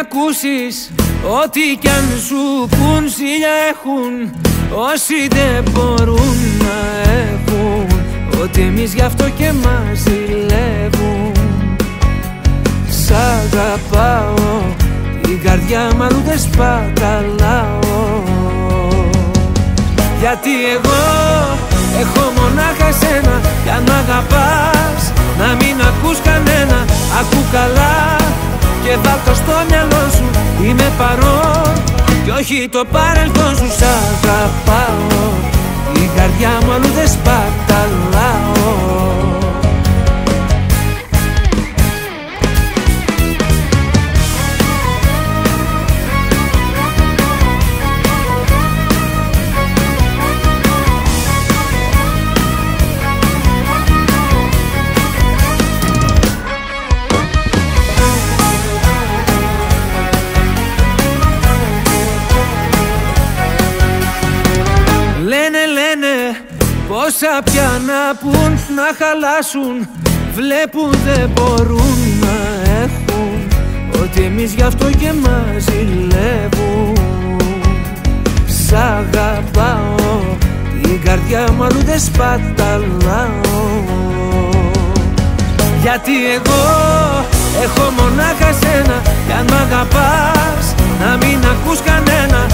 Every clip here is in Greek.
ακούσεις Ό,τι κι αν σου πουν ζήλια έχουν Όσοι δεν μπορούν να έχουν Ότι εμείς γι' αυτό και μας ζηλεύουν. Σ' αγαπάω Την καρδιά μου αλλού δεν σπαταλάω. Γιατί εγώ έχω μονάχα σένα Κι αν αγαπάς και βάλ' στο μυαλό σου. Είμαι παρόν και όχι το παρελθόν σου. Σ' αγαπάω. Η καρδιά μου αλλού δεν σπαταλάω Όσα πια να πουν να χαλάσουν Βλέπουν δεν μπορούν να έχουν. Ότι εμείς γι' αυτό και μας ζηλεύουν Σ' αγαπάω Την καρδιά μου αλλού δεν σπαταλάω. Γιατί εγώ έχω μονάχα σένα Κι αν μ' αγαπάς να μην ακούς κανένα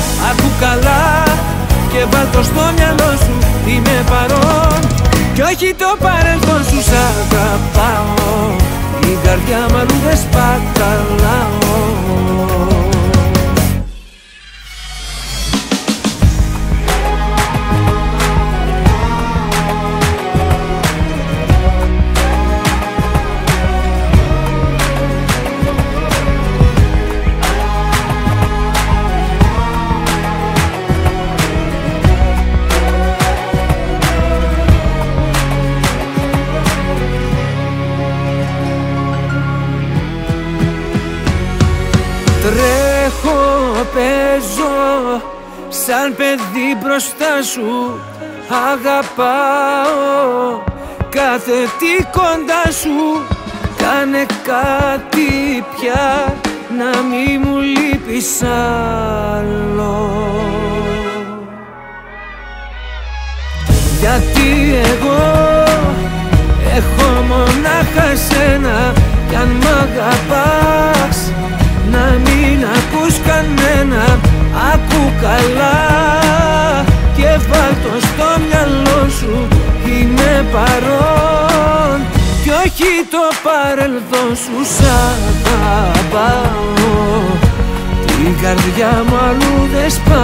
Τρέχω, παίζω σαν παιδί μπροστά σου. Αγαπάω κάθε τι κοντά σου. Κάνε κάτι πια να μη μου λείπεις άλλο. Γιατί εγώ έχω μονάχα σένα Κι αν μ' αγαπάς κι όχι το παρελθόν σου Σ' αγαπάω Την καρδιά μου αλλού δεν σπαταλάω